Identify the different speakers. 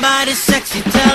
Speaker 1: somebody sexy. Tell